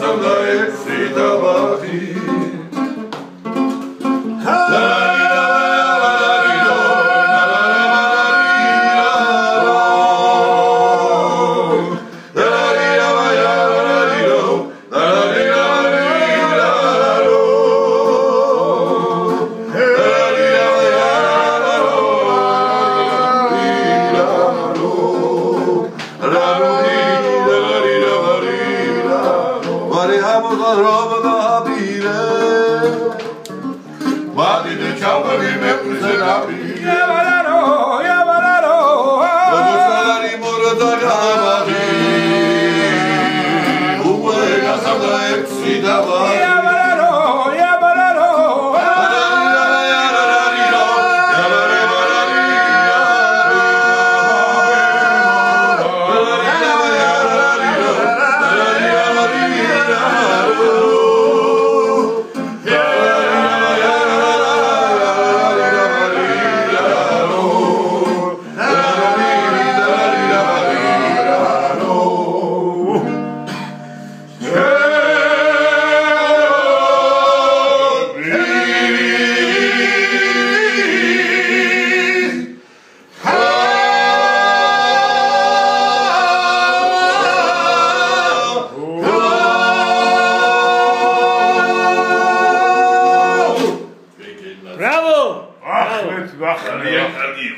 of the მყავარი ამღარობა აბირე მადიდე ჩამბრი მეყრზე აბირე აბარო აბარო მოსალარი მორდა გამარი უე გასავდა ექვსი დავარი اخ متبخر يا حبيبي